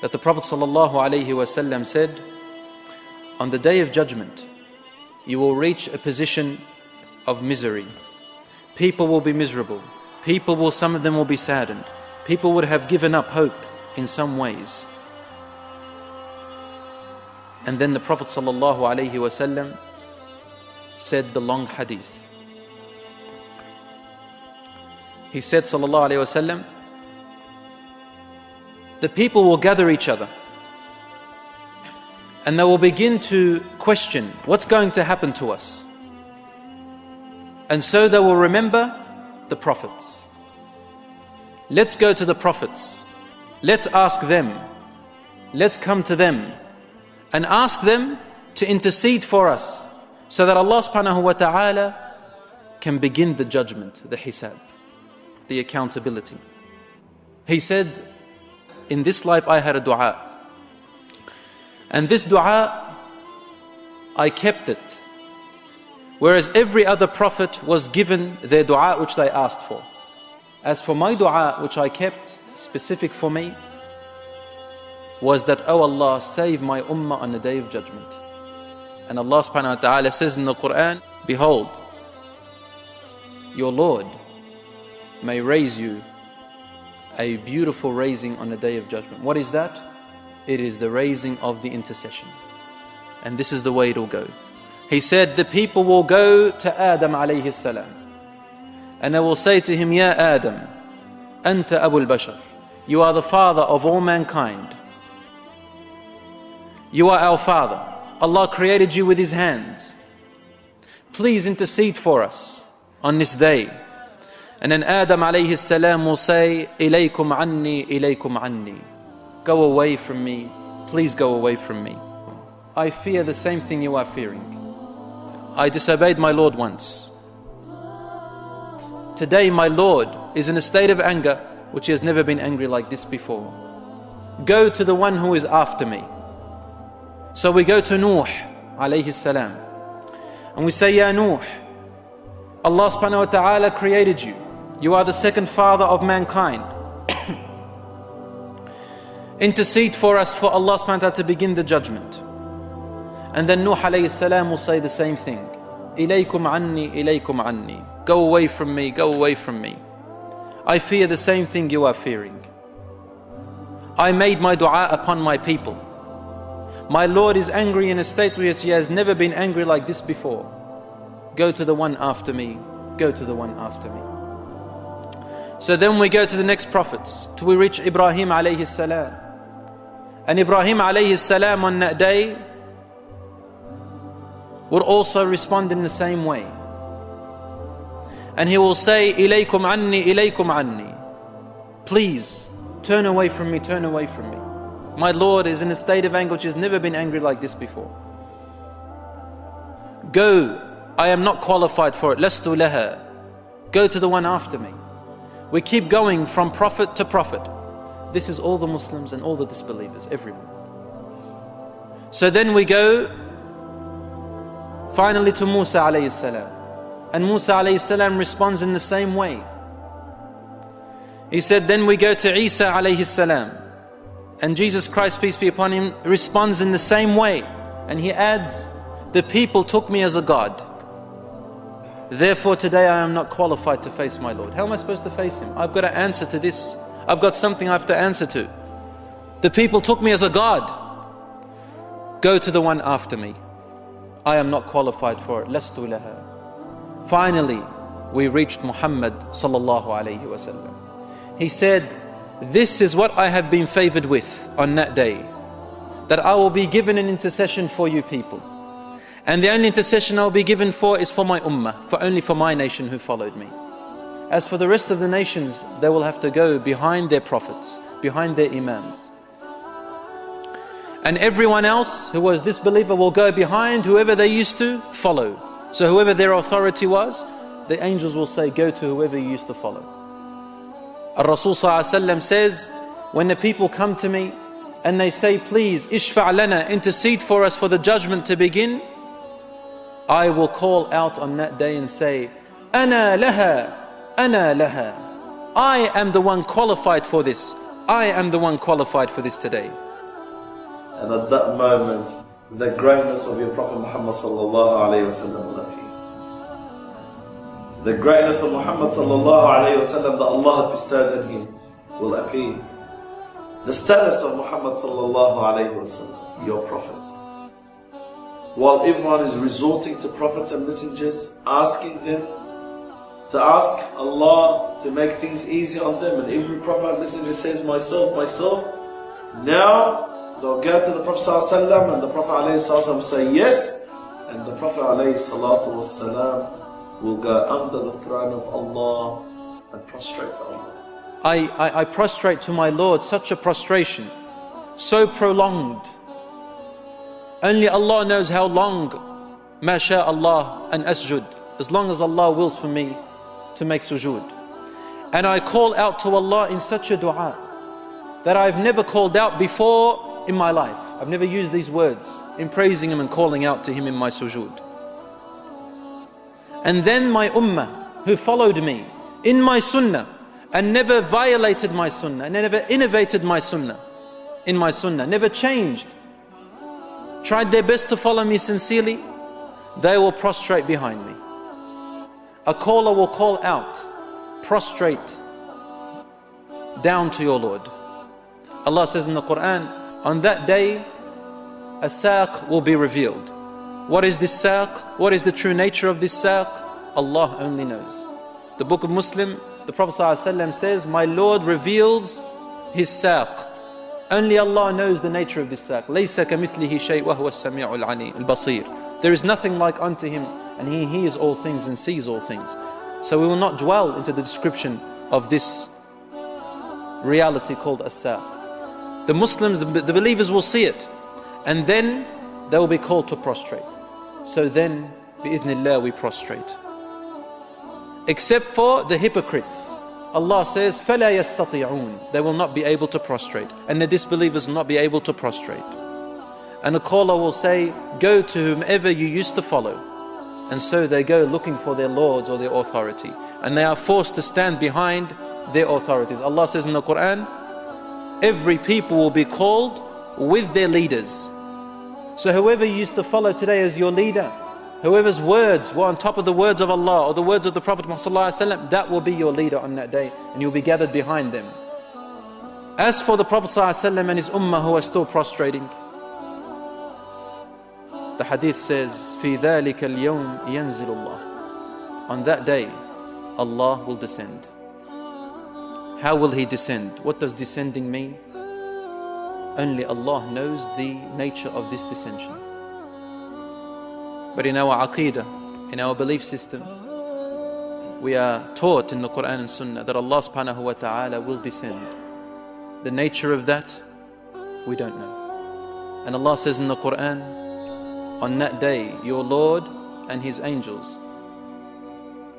that the Prophet ﷺ said, On the day of judgment, you will reach a position of misery. People will be miserable. People will, some of them will be saddened. People would have given up hope in some ways. And then the Prophet ﷺ said the long hadith. He said, Sallallahu Alaihi Wasallam, the people will gather each other and they will begin to question what's going to happen to us. And so they will remember the prophets. Let's go to the prophets. Let's ask them. Let's come to them and ask them to intercede for us so that Allah subhanahu wa ta'ala can begin the judgment, the hisab, the accountability. He said, In this life I had a dua. And this dua, I kept it. Whereas every other prophet was given their dua which they asked for. As for my dua, which I kept specific for me, was that, Oh Allah, save my ummah on the day of judgment. And Allah subhanahu wa ta'ala says in the Quran, Behold, your Lord may raise you a beautiful raising on the day of judgment. What is that? It is the raising of the intercession. And this is the way it will go. He said, The people will go to Adam alayhi salam. And they will say to him, Ya Adam, Anta Abu al-Bashar. You are the father of all mankind. You are our father. Allah created you with His hands. Please intercede for us on this day. And then Adam alayhi salam will say, Ilaykum anni, ilaykum anni. Go away from me. Please go away from me. I fear the same thing you are fearing. I disobeyed my Lord once. Today my Lord is in a state of anger which he has never been angry like this before. Go to the one who is after me. So we go to Nuh alayhi salam. And we say, Ya Nuh, Allah subhanahu wa ta'ala created you. You are the second father of mankind. Intercede for us for Allah subhanahu wa ta'ala to begin the judgment. And then Nuh alayhi salam will say the same thing. Ilaykum anni, ilaykum anni. Go away from me, go away from me. I fear the same thing you are fearing. I made my dua upon my people. My Lord is angry in a state where he has never been angry like this before. Go to the one after me. Go to the one after me. So then we go to the next prophets till we reach Ibrahim alayhi salam. And Ibrahim alayhi salam on that day would also respond in the same way. And he will say, Ilaykum anni, ilaykum anni. Please, turn away from me, turn away from me. My Lord is in a state of anger which has never been angry like this before. Go, I am not qualified for it. Lastu laha. Go to the one after me. We keep going from prophet to prophet. This is all the Muslims and all the disbelievers, everyone. So then we go finally to Musa alayhi salam. And Musa alayhi salam responds in the same way. He said, then we go to Isa alayhi salam. And Jesus Christ, peace be upon him, responds in the same way. And he adds, The people took me as a God. Therefore, today I am not qualified to face my Lord. How am I supposed to face him? I've got to answer to this. I've got something I have to answer to. The people took me as a God. Go to the one after me. I am not qualified for it. Lastu laha. Finally, we reached Muhammad. He said, this is what I have been favored with on that day. That I will be given an intercession for you people. And the only intercession I will be given for is for my ummah, for only for my nation who followed me. As for the rest of the nations, they will have to go behind their prophets, behind their imams. And everyone else who was disbeliever will go behind whoever they used to follow. So whoever their authority was, the angels will say, go to whoever you used to follow. Rasul says, when the people come to me and they say, please, ishfa' lana, intercede for us for the judgment to begin, I will call out on that day and say, Ana laha, ana laha. I am the one qualified for this. I am the one qualified for this today. And at that moment, the greatness of your Prophet Muhammad sallallahu alayhi wasallam will appear. The greatness of Muhammad sallallahu alayhi wasallam that Allah bestowed on him will appear. The status of Muhammad sallallahu alayhi wasallam, your Prophet While everyone is resorting to prophets and messengers, asking them to ask Allah to make things easy on them, and every prophet and messenger says, Myself, myself. Now they'll go to the Prophet ﷺ and the Prophet ﷺ will say yes, and the Prophet ﷺ will go under the throne of Allah and prostrate to Allah. I, I, I prostrate to my Lord such a prostration, so prolonged. only Allah knows how long, masha Allah, and asjud, as long as Allah wills for me to make sujood. And I call out to Allah in such a dua that I've never called out before in my life. I've never used these words in praising Him and calling out to Him in my sujood. And then my ummah who followed me in my sunnah and never violated my sunnah and never innovated my sunnah in my sunnah, never changed, tried their best to follow me sincerely, they will prostrate behind me. A caller will call out, prostrate down to your Lord. Allah says in the Quran, on that day, a saq will be revealed. What is this saq? What is the true nature of this saq? Allah only knows. The book of Muslim, the Prophet says, My Lord reveals his saq. Only Allah knows the nature of this saq. لَيْسَ كَمِثْلِهِ شَيْءٍ وَهُوَ السَّمِيعُ الْعَلِيمُ الْبَصِير There is nothing like unto Him, and He hears all things and sees all things. So we will not dwell into the description of this reality called as-saq. The Muslims, the, believers will see it, and then they will be called to prostrate. So then, bi-idhnillah, we prostrate. Except for the hypocrites. Allah says, فَلَا يَسْتَطِيعُونَ They will not be able to prostrate. And the disbelievers will not be able to prostrate. And a caller will say, Go to whomever you used to follow. And so they go looking for their lords or their authority. And they are forced to stand behind their authorities. Allah says in the Quran, every people will be called with their leaders. So whoever you used to follow today as your leader, whoever's words were on top of the words of Allah or the words of the Prophet ﷺ, that will be your leader on that day and you'll be gathered behind them. As for the Prophet ﷺ and his ummah who are still prostrating, the hadith says, في ذلك اليوم ينزل الله. On that day, Allah will descend. How will He descend? What does descending mean? Only Allah knows the nature of this descension. But in our aqidah, in our belief system, we are taught in the Quran and Sunnah that Allah subhanahu wa ta'ala will descend. The nature of that, we don't know. And Allah says in the Quran, on that day, your Lord and His angels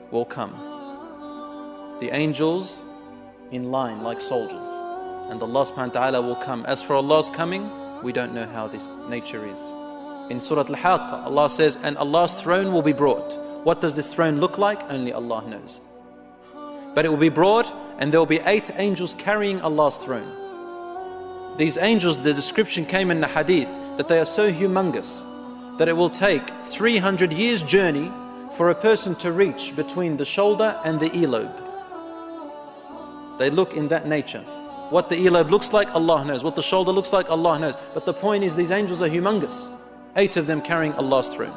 will come. The angels in line like soldiers. And Allah subhanahu wa ta'ala will come. As for Allah's coming, we don't know how this nature is. In Surah Al-Haqqa, Allah says, and Allah's throne will be brought. What does this throne look like? Only Allah knows. But it will be brought, and there will be eight angels carrying Allah's throne. These angels, the description came in the hadith that they are so humongous that it will take 300 years journey for a person to reach between the shoulder and the earlobe. They look in that nature. What the earlobe looks like, Allah knows. What the shoulder looks like, Allah knows. But the point is, these angels are humongous Eight of them carrying Allah's throne.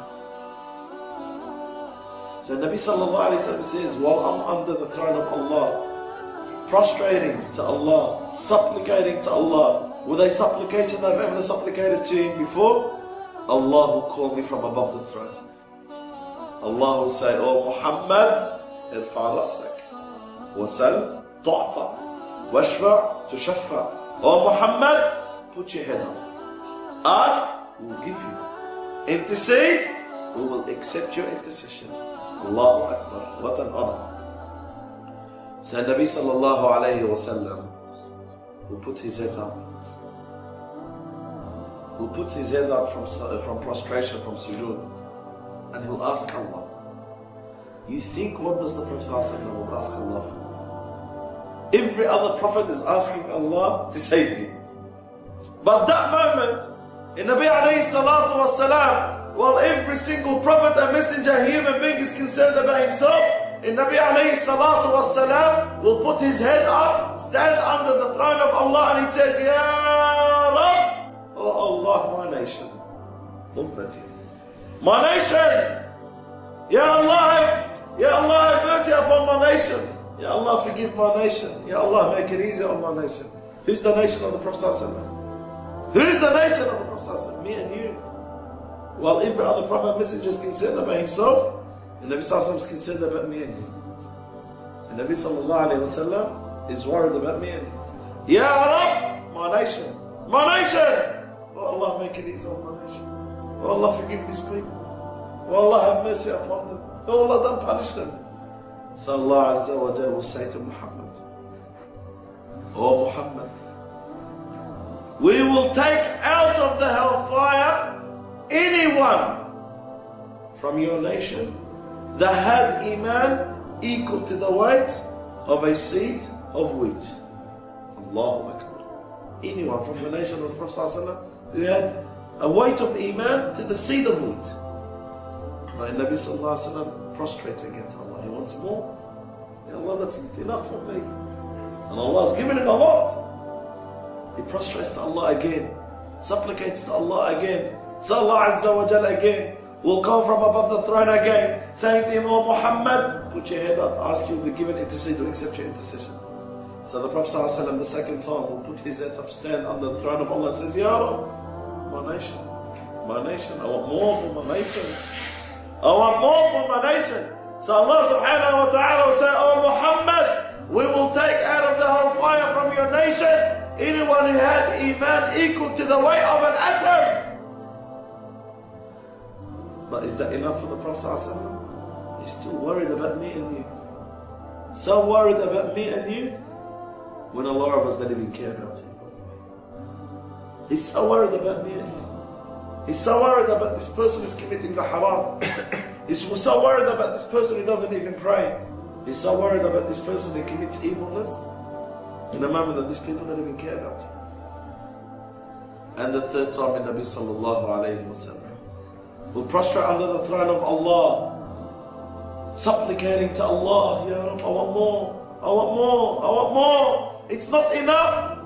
So Nabi Sallallahu Alaihi Wasallam says, while I'm under the throne of Allah, prostrating to Allah, supplicating to Allah, will they supplicate to they've ever supplicated to Him before? Allah will call me from above the throne. Allah will say, Oh Muhammad, ارفع رأسك وسل تعطى واشفع تشفع Oh Muhammad, put your head up. Ask, we will give you. Intercede, we will accept your intercession. Allahu Akbar. What an honor. So Nabi sallallahu alayhi wa sallam will put his head up will put his head up from, uh, from prostration, from sujood, and he will ask Allah. You think what does the Prophet will ask Allah for? Every other Prophet is asking Allah to save him. But that moment, In Nabi alayhi salatu was salam, while every single prophet and messenger, human being is concerned about himself, in Nabi alayhi salatu was salam will put his head up, stand under the throne of Allah and he says, Ya Rab, Oh Allah, my nation, Ummati, my nation, Ya Allah, Ya Allah, have mercy upon my nation. Ya Allah, forgive my nation. Ya Allah, make it easy on my nation. Who's the nation of the Prophet Who's the nation of the Prophet Me and you. While every other Prophet messenger is concerned about himself, and the Nabi Sallallahu is concerned about me and you. The Nabi Wasallam is worried about me and you. Ya Rab, my nation, my nation. Oh Allah, make it easy on my nation. Oh Allah, forgive these people. Oh Allah, have mercy upon them. Oh Allah, don't punish them. So Allah Azza will say to Muhammad, Oh Muhammad, we will take out of the hellfire anyone from your nation that had iman equal to the weight of a seed of wheat. Allahu Akbar. Anyone from the nation of the Prophet who had a weight of iman to the seed of wheat. But Nabi Sallallahu Alaihi Wasallam prostrates against Allah. He wants more. Ya Allah, that's enough for me. And Allah has given him a lot. He prostrates to Allah again, supplicates to Allah again. So Allah Azza wa again will come from above the throne again, saying to him, Oh Muhammad, put your head up, ask you will be given intercede to accept your intercession. So the Prophet ﷺ, the second time will put his head up, stand under the throne of Allah and says, Ya my nation, my nation, I want more for my nation. I want more for my nation. So Allah subhanahu wa ta'ala will say, Oh Muhammad, we will take out of the whole fire from your nation anyone who had Iman equal to the weight of an atom. But is that enough for the Prophet? He's still worried about me and you. So worried about me and you when a lot of us don't even care about him. He's so worried about me and you. He's so worried about this person who's committing the haram. He's so worried about this person who doesn't even pray. He's so worried about this person who commits evilness in a that these people don't even care about. And the third time in Nabi sallallahu alayhi wasallam will prostrate under the throne of Allah, supplicating to Allah, Ya Rab, I want more, I want more, I want more. It's not enough.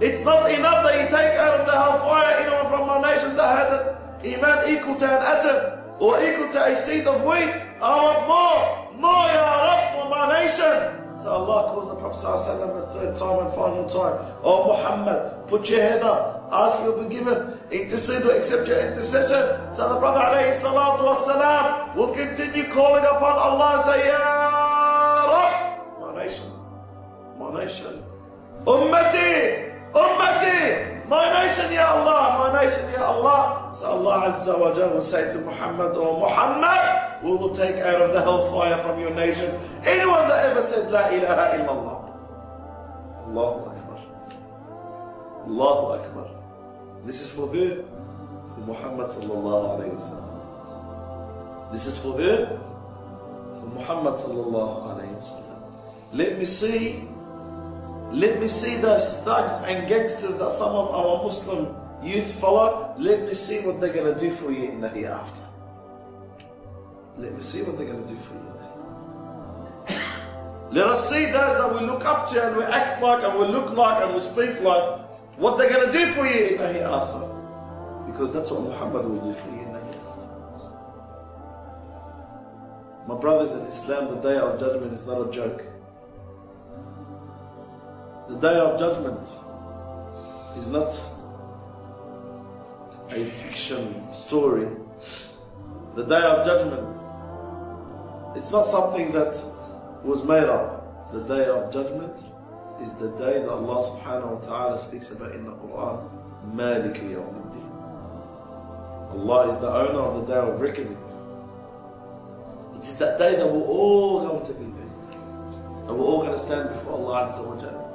It's not enough that you take out of the hellfire anyone from my nation that had an iman equal to an atom or equal to a seed of wheat. I want more, more, Ya Rab, for my nation. So Allah calls the Prophet ﷺ the third time and final time. Oh Muhammad, put your head up, ask you'll be given, intercede or accept your intercession. So the Prophet ﷺ will continue calling upon Allah and say, Ya my nation, my nation, Ummati, Ummati, my nation, Ya Allah, my nation, Ya Allah. So Allah Azza wa Jalla will say to Muhammad, Oh Muhammad, we will take out of the hellfire from your nation anyone that ever said La ilaha illallah. Allahu Akbar. Allahu Akbar. This is for who? For Muhammad sallallahu alayhi wa This is for who? For Muhammad sallallahu alayhi wa Let me see let me see those thugs and gangsters that some of our Muslim youth follow. Let me see what they're going to do for you in the hereafter. Let me see what they're going to do for you Let us see those that we look up to and we act like and we look like and we speak like what they're going to do for you in the hereafter. Because that's what Muhammad will do for you in the hereafter. My brothers in Islam, the day of judgment is not a joke. The day of judgment is not a fiction story. The day of judgment, it's not something that was made up. The day of judgment is the day that Allah subhanahu wa ta'ala speaks about in the Quran. Malik yawmuddin. Allah is the owner of the day of reckoning. It is that day that we're all going to be there. And we're all going to stand before Allah Azza wa Jalla.